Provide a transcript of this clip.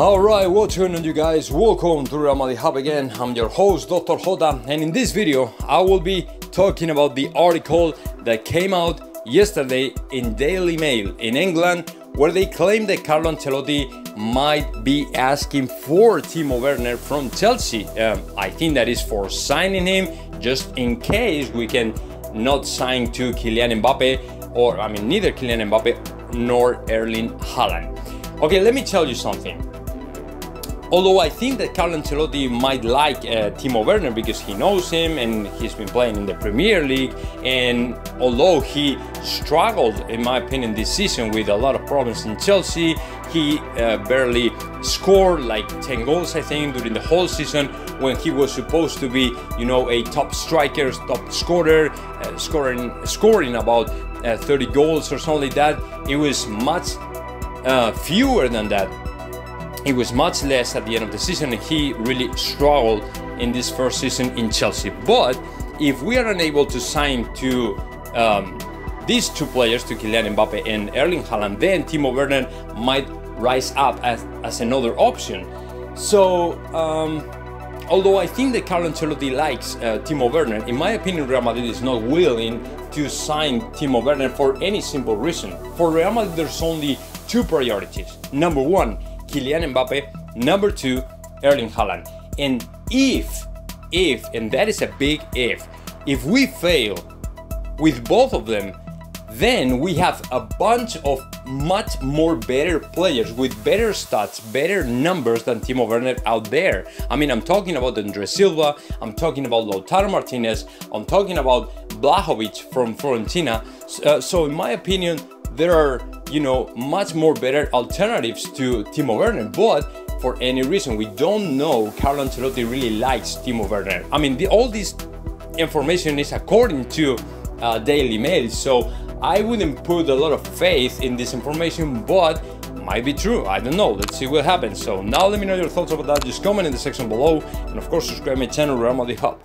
Alright, what's going on you guys? Welcome to Real Madrid Hub again. I'm your host, Dr. Jota, and in this video, I will be talking about the article that came out yesterday in Daily Mail in England, where they claim that Carlo Ancelotti might be asking for Timo Werner from Chelsea. Um, I think that is for signing him, just in case we can not sign to Kylian Mbappe, or I mean, neither Kylian Mbappe nor Erling Haaland. Okay, let me tell you something. Although I think that Carlo Ancelotti might like uh, Timo Werner because he knows him and he's been playing in the Premier League. And although he struggled, in my opinion, this season with a lot of problems in Chelsea, he uh, barely scored like 10 goals, I think, during the whole season when he was supposed to be, you know, a top striker, top scorer, uh, scoring, scoring about uh, 30 goals or something like that. It was much uh, fewer than that it was much less at the end of the season and he really struggled in this first season in Chelsea. But if we are unable to sign to um, these two players, to Kylian Mbappe and Erling Haaland, then Timo Werner might rise up as, as another option. So, um, although I think that Carlo Ancelotti likes uh, Timo Werner, in my opinion, Real Madrid is not willing to sign Timo Werner for any simple reason. For Real Madrid, there's only two priorities. Number one, Kylian Mbappe. Number two, Erling Haaland. And if, if, and that is a big if, if we fail with both of them, then we have a bunch of much more better players with better stats, better numbers than Timo Werner out there. I mean, I'm talking about Andre Silva, I'm talking about Lautaro Martinez, I'm talking about Vlahovic from Fiorentina. Uh, so in my opinion, there are you know, much more better alternatives to Timo Werner, but for any reason, we don't know Carlo Ancelotti really likes Timo Werner. I mean, the, all this information is according to uh, Daily Mail, so I wouldn't put a lot of faith in this information, but might be true. I don't know. Let's see what happens. So now let me know your thoughts about that. Just comment in the section below, and of course, subscribe my channel, Real Madrid Hub.